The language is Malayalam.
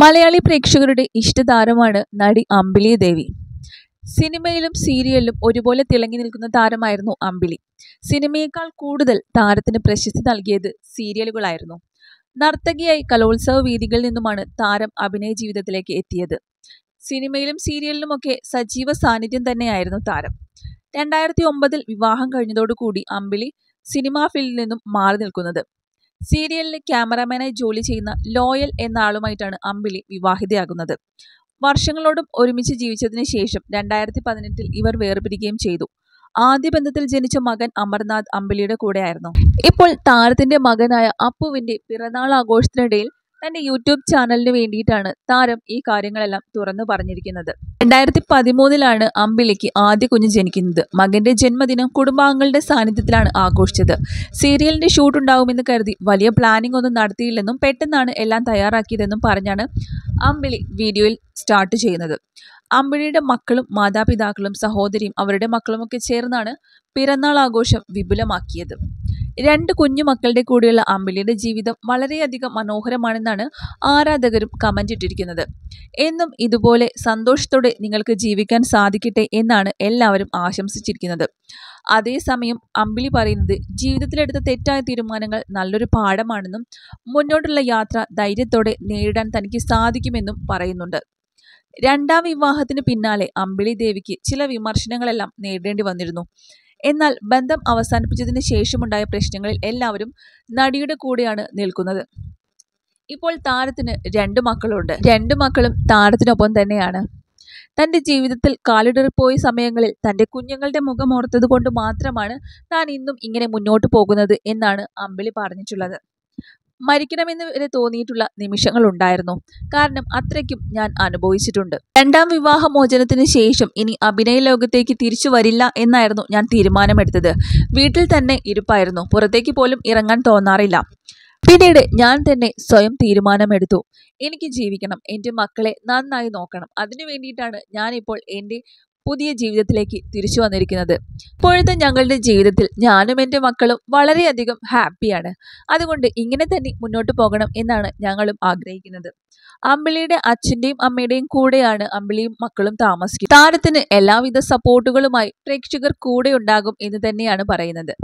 മലയാളി പ്രേക്ഷകരുടെ ഇഷ്ടതാരമാണ് നടി അമ്പിളി ദേവി. സിനിമയിലും സീരിയലിലും ഒരുപോലെ തിളങ്ങി നിൽക്കുന്ന താരമായിരുന്നു അമ്പിളി. സിനിമയേക്കാൾ കൂടുതൽ താരത്തിന് പ്രശസ്തി നൽകിയത് സീരിയലുകളായിരുന്നു. നർത്തകിയായി കലോത്സവ വേദികളിൽ നിന്നുമാണ് താരം അഭിനയ ജീവിതത്തിലേക്ക് എത്തിയത്. സിനിമയിലും സീരിയലിലുമൊക്കെ സജീവ സാന്നിധ്യം തന്നെയായിരുന്നു താരം. രണ്ടായിരത്തി ഒമ്പതിൽ വിവാഹം കഴിഞ്ഞതോടുകൂടി അമ്പിളി സിനിമാ ഫീൽഡിൽ നിന്നും മാറി നിൽക്കുന്നത്. സീരിയലിൽ ക്യാമറാമാനായി ജോലി ചെയ്യുന്ന ലോയൽ എന്ന ആളുമായിട്ടാണ് അമ്പിളി വിവാഹിതയാകുന്നത്. വർഷങ്ങളോടും ഒരുമിച്ച് ജീവിച്ചതിന് ശേഷം രണ്ടായിരത്തി പതിനെട്ടിൽ ഇവർ വേർപിരിയുകയും ചെയ്തു. ആദ്യ ബന്ധത്തിൽ ജനിച്ച മകൻ അമർനാഥ് അമ്പിളിയുടെ കൂടെയായിരുന്നു. ഇപ്പോൾ താരത്തിന്റെ മകനായ അപ്പുവിന്റെ പിറന്നാൾ ആഘോഷത്തിനിടയിൽ തന്റെ യൂട്യൂബ് ചാനലിന് വേണ്ടിയിട്ടാണ് താരം ഈ കാര്യങ്ങളെല്ലാം തുറന്നു പറഞ്ഞിരിക്കുന്നത്. രണ്ടായിരത്തി പതിമൂന്നിലാണ് അമ്പിളിക്ക് ആദ്യ കുഞ്ഞ് ജനിക്കുന്നത്. മകന്റെ ജന്മദിനം കുടുംബാംഗങ്ങളുടെ സാന്നിധ്യത്തിലാണ് ആഘോഷിച്ചത്. സീരിയലിന്റെ ഷൂട്ട് ഉണ്ടാവുമെന്ന് കരുതി വലിയ പ്ലാനിംഗ് ഒന്നും നടത്തിയില്ലെന്നും പെട്ടെന്നാണ് എല്ലാം തയ്യാറാക്കിയതെന്നും പറഞ്ഞാണ് അമ്പിളി വീഡിയോയിൽ സ്റ്റാർട്ട് ചെയ്യുന്നത്. അമ്പിളിയുടെ മക്കളും മാതാപിതാക്കളും സഹോദരിയും അവരുടെ മക്കളുമൊക്കെ ചേർന്നാണ് പിറന്നാൾ ആഘോഷം വിപുലമാക്കിയത്. രണ്ട് കുഞ്ഞു മക്കളുടെ കൂടെയുള്ള അമ്പിളിയുടെ ജീവിതം വളരെയധികം മനോഹരമാണെന്നാണ് ആരാധകരും കമന്റ് ഇട്ടിരിക്കുന്നത്. എന്നും ഇതുപോലെ സന്തോഷത്തോടെ നിങ്ങൾക്ക് ജീവിക്കാൻ സാധിക്കട്ടെ എന്നാണ് എല്ലാവരും ആശംസിച്ചിരിക്കുന്നത്. അതേസമയം അമ്പിളി പറയുന്നത് ജീവിതത്തിലെടുത്ത തെറ്റായ തീരുമാനങ്ങൾ നല്ലൊരു പാഠമാണെന്നും മുന്നോട്ടുള്ള യാത്ര ധൈര്യത്തോടെ നേരിടാൻ തനിക്ക് സാധിക്കുമെന്നും പറയുന്നുണ്ട്. രണ്ടാം വിവാഹത്തിന് പിന്നാലെ അമ്പിളി ദേവിക്ക് ചില വിമർശനങ്ങളെല്ലാം നേരിടേണ്ടി വന്നിരുന്നു. എന്നാൽ ബന്ധം അവസാനിപ്പിച്ചതിന് ശേഷമുണ്ടായ പ്രശ്നങ്ങളിൽ എല്ലാവരും നടിയുടെ കൂടെയാണ് നിൽക്കുന്നത്. ഇപ്പോൾ താരത്തിന് രണ്ട് മക്കളുണ്ട്. രണ്ട് മക്കളും താരത്തിനൊപ്പം തന്നെയാണ്. തന്റെ ജീവിതത്തിൽ കാലിടറിപ്പോയ സമയങ്ങളിൽ തന്റെ കുഞ്ഞുങ്ങളുടെ മുഖം ഓർത്തത് കൊണ്ട് മാത്രമാണ് താൻ ഇന്നും ഇങ്ങനെ മുന്നോട്ട് പോകുന്നത് എന്നാണ് അമ്പിളി പറഞ്ഞിട്ടുള്ളത്. മരിക്കണമെന്ന് വരെ തോന്നിയിട്ടുള്ള നിമിഷങ്ങൾ ഉണ്ടായിരുന്നു കാരണം അത്രയ്ക്കും ഞാൻ അനുഭവിച്ചിട്ടുണ്ട്. രണ്ടാം വിവാഹമോചനത്തിന് ശേഷം ഇനി അഭിനയ ലോകത്തേക്ക് തിരിച്ചു വരില്ല എന്നായിരുന്നു ഞാൻ തീരുമാനമെടുത്തത്. വീട്ടിൽ തന്നെ ഇരിപ്പായിരുന്നു. പുറത്തേക്ക് പോലും ഇറങ്ങാൻ തോന്നാറില്ല. പിന്നീട് ഞാൻ തന്നെ സ്വയം തീരുമാനമെടുത്തു. എനിക്ക് ജീവിക്കണം. എന്റെ മക്കളെ നന്നായി നോക്കണം. അതിനു വേണ്ടിയിട്ടാണ് ഞാനിപ്പോൾ എന്റെ പുതിയ ജീവിതത്തിലേക്ക് തിരിച്ചു വന്നിരിക്കുന്നത്. ഇപ്പോഴത്തെ ഞങ്ങളുടെ ജീവിതത്തിൽ ഞാനും എന്റെ മക്കളും വളരെയധികം ഹാപ്പിയാണ് അതുകൊണ്ട് ഇങ്ങനെ തന്നെ മുന്നോട്ട് പോകണം എന്നാണ് ഞങ്ങളും ആഗ്രഹിക്കുന്നത്. അമ്പിളിയുടെ അച്ഛന്റെയും അമ്മയുടെയും കൂടെയാണ് അമ്പിളിയും മക്കളും താമസിക്കുന്നത്. താരത്തിന് എല്ലാവിധ സപ്പോർട്ടുകളുമായി പ്രേക്ഷകർ കൂടെ ഉണ്ടാകും എന്ന് തന്നെയാണ് പറയുന്നത്.